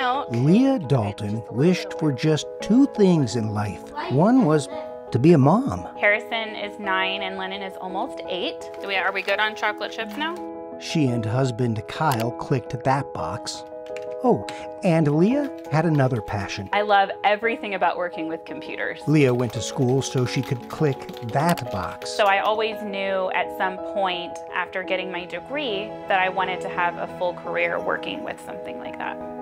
Leah Dalton wished for just two things in life. One was to be a mom. Harrison is nine and Lennon is almost eight. We, are we good on chocolate chips now? She and husband Kyle clicked that box. Oh, and Leah had another passion. I love everything about working with computers. Leah went to school so she could click that box. So I always knew at some point after getting my degree that I wanted to have a full career working with something like that.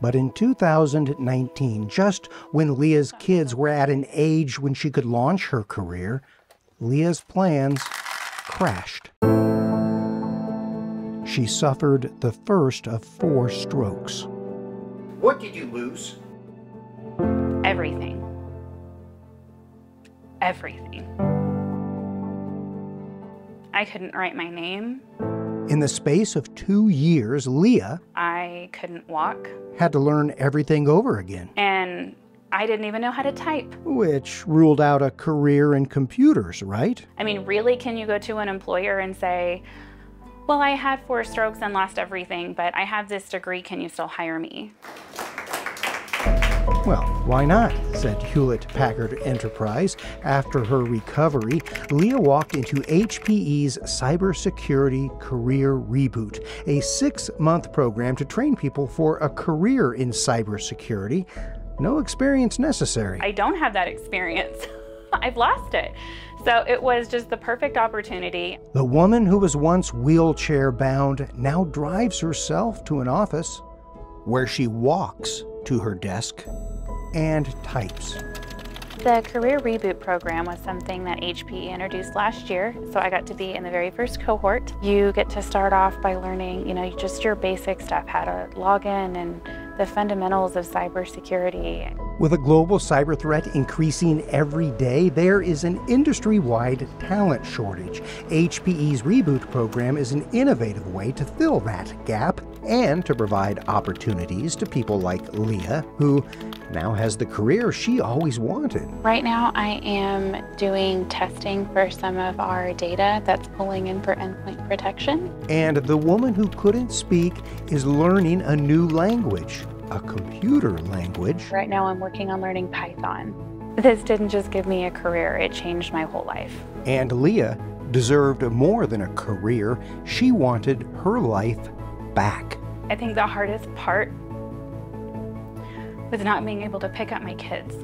But in 2019, just when Leah's kids were at an age when she could launch her career, Leah's plans crashed. She suffered the first of four strokes. What did you lose? Everything. Everything. I couldn't write my name. In the space of two years, Leah I couldn't walk. had to learn everything over again, And I didn't even know how to type. which ruled out a career in computers, right? I mean, really, can you go to an employer and say, well, I had four strokes and lost everything, but I have this degree. Can you still hire me? Well, why not? said Hewlett Packard Enterprise. After her recovery, Leah walked into HPE's Cybersecurity Career Reboot, a six month program to train people for a career in cybersecurity. No experience necessary. I don't have that experience. I've lost it. So it was just the perfect opportunity. The woman who was once wheelchair bound now drives herself to an office where she walks to her desk and types. The Career Reboot program was something that HPE introduced last year, so I got to be in the very first cohort. You get to start off by learning, you know, just your basic stuff, how to log in and the fundamentals of cybersecurity. With a global cyber threat increasing every day, there is an industry wide talent shortage. HPE's Reboot program is an innovative way to fill that gap and to provide opportunities to people like Leah, who now has the career she always wanted. Right now, I am doing testing for some of our data that's pulling in for endpoint protection. And the woman who couldn't speak is learning a new language, a computer language. Right now, I'm working on learning Python. This didn't just give me a career, it changed my whole life. And Leah deserved more than a career. She wanted her life back. I think the hardest part was not being able to pick up my kids.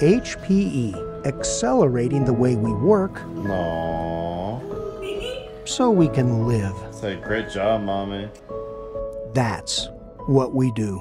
HPE, accelerating the way we work Aww. so we can live. Say, great job, mommy. That's what we do.